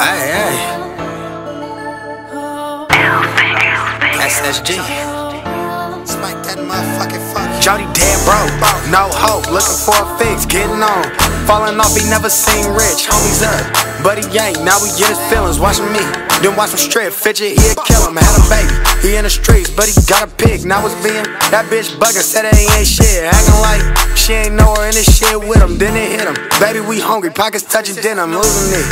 Hey, hey. SSG. Spike that motherfucking fuck. Jody dead broke, no hope, looking for a fix, getting on. Falling off, he never seen rich, homies up, but he ain't. Now we get his feelings, watching me. Then watch him strip, fidget, he'll kill him. Had a baby, he in the streets, but he got a pig. Now it's being that bitch bugging, said it ain't shit, acting like she ain't know her in this shit with him. Then it hit him, baby, we hungry, pockets touching denim, losing it.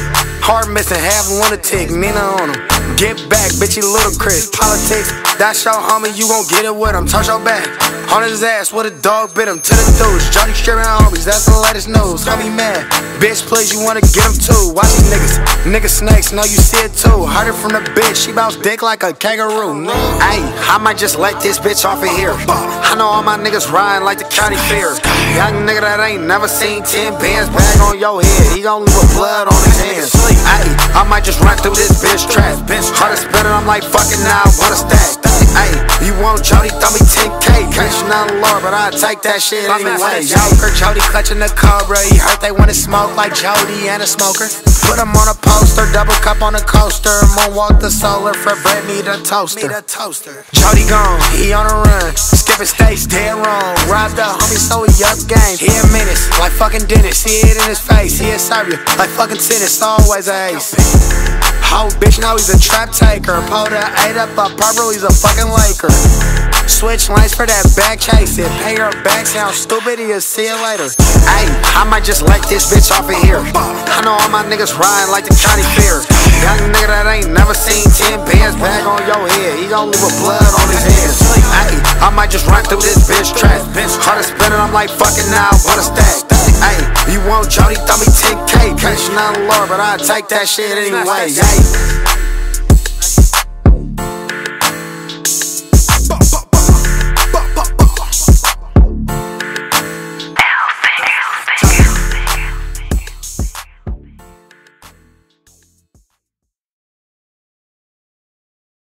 Heart missing, half lunatic, Nina on him. Get back, bitch, you Chris. Politics, that's your homie, you gon' get it with him. Touch your back. On his ass with a dog bit him to the dudes. Johnny stripping homies, that's the latest news. Homie mad, bitch, please, you wanna get him too. Watch these niggas, nigga snakes, know you see it too. Heard it from the bitch, she bounce dick like a kangaroo. Ayy, I might just let this bitch off of here. I know all my niggas riding like the county fair. Young nigga that ain't never seen 10 bands bag on your head. He gon' leave a blood on his hands. Ayy, I might just run through this bitch trap. Hard to spin it, I'm like fucking now, what a stack. Ayy, you want Jody, throw me 10k. Can't you not Lord, but I take that shit anyway. Joker, Jody clutching the cobra. He hurt they wanna smoke like Jody and a smoker. Put him on a poster, double cup on a coaster. Moonwalk the solar for bread, need a toaster. Jody gone, he on a run. Skipping states, dead wrong. Robbed the homie, so he up game. He a menace, like fucking Dennis. See it in his face, he a you like fucking tennis. Always a ace. Whole bitch, now he's a trap taker. The eight up a purple, he's a fucking Laker. Switch lanes for that back chase. It pay her back, sound stupid, he'll see you later. Ayy, I might just let this bitch off of here. I know all my niggas riding like the county fair. Young nigga that ain't never seen 10 bands back on your head. He gon' leave a blood on his hands. I might just run through this bitch trap. Hard to spin it, I'm like fucking now, what a stack. Ayy, you want Jody, throw me 10k. Can't you not Lord, but I take that shit anyway. Ayy.